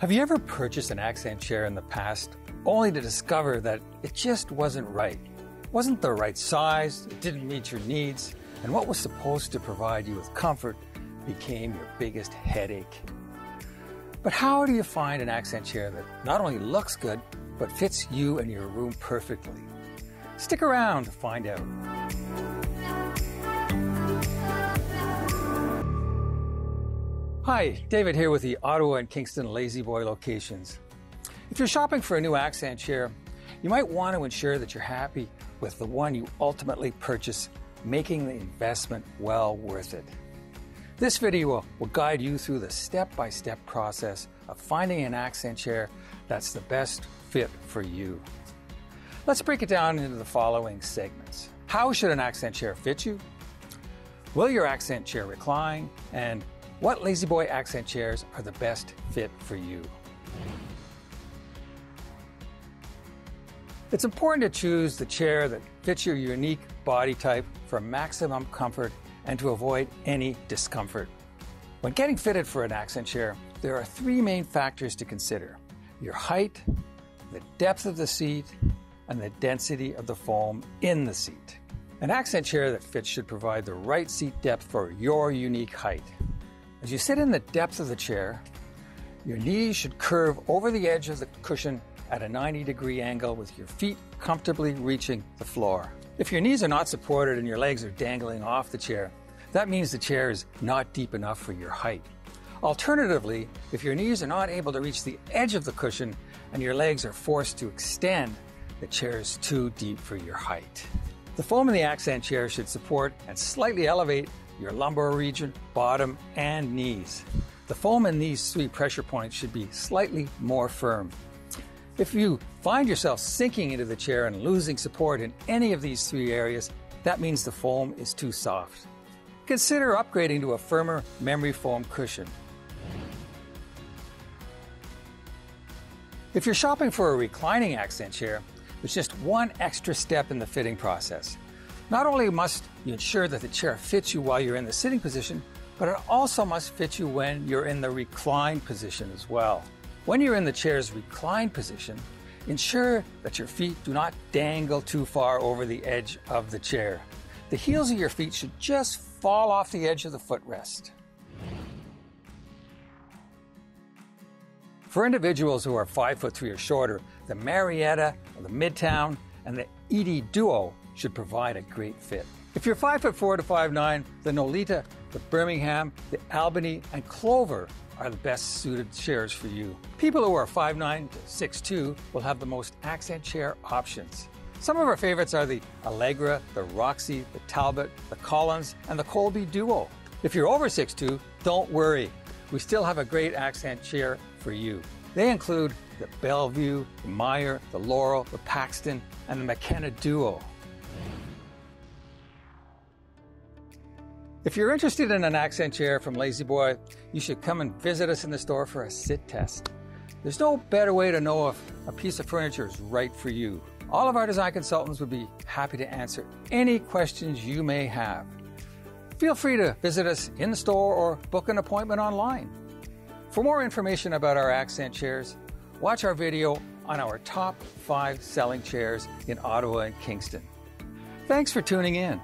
Have you ever purchased an accent chair in the past only to discover that it just wasn't right? Wasn't the right size, it didn't meet your needs, and what was supposed to provide you with comfort became your biggest headache. But how do you find an accent chair that not only looks good, but fits you and your room perfectly? Stick around to find out. Hi, David here with the Ottawa and Kingston La-Z-Boy locations. If you're shopping for a new accent chair, you might want to ensure that you're happy with the one you ultimately purchase, making the investment well worth it. This video will guide you through the step by step process of finding an accent chair that's the best fit for you. Let's break it down into the following segments How should an accent chair fit you? Will your accent chair recline? And what La-Z-Boy accent chairs are the best fit for you? It's important to choose the chair that fits your unique body type for maximum comfort and to avoid any discomfort. When getting fitted for an accent chair, there are three main factors to consider your height, the depth of the seat, and the density of the foam in the seat. An accent chair that fits should provide the right seat depth for your unique height. As you sit in the depth of the chair, your knees should curve over the edge of the cushion at a 90 degree angle with your feet comfortably reaching the floor. If your knees are not supported and your legs are dangling off the chair, that means the chair is not deep enough for your height. Alternatively, if your knees are not able to reach the edge of the cushion and your legs are forced to extend, the chair is too deep for your height. The foam in the accent chair should support and slightly elevate your lumbar region, bottom, and knees. The foam in these three pressure points should be slightly more firm. If you find yourself sinking into the chair and losing support in any of these three areas, that means the foam is too soft. Consider upgrading to a firmer memory foam cushion. If you're shopping for a reclining accent chair, there's just one extra step in the fitting process. Not only must you ensure that the chair fits you while you're in the sitting position, but it also must fit you when you're in the reclined position as well. When you're in the chair's reclined position, ensure that your feet do not dangle too far over the edge of the chair. The heels of your feet should just fall off the edge of the footrest. For individuals who are 5 foot 3 or shorter, the Marietta, the Midtown, and the Edie Duo should provide a great fit. If you're 5 foot 4 to 5'9, the Nolita, the Birmingham, the Albany, and Clover are the best suited chairs for you. People who are 5'9 to 6'2 will have the most accent chair options. Some of our favorites are the Allegra, the Roxy, the Talbot, the Collins, and the Colby Duo. If you're over 6'2, don't worry. We still have a great accent chair for you. They include the Bellevue, the Meyer, the Laurel, the Paxton, and the McKenna Duo. If you're interested in an accent chair from La-Z-Boy, you should come and visit us in the store for a sit test. There's no better way to know if a piece of furniture is right for you. All of our design consultants would be happy to answer any questions you may have. Feel free to visit us in store or book an appointment online. For more information about our accent chairs, watch our video on our top five selling chairs in Ottawa and Kingston. Thanks for tuning in.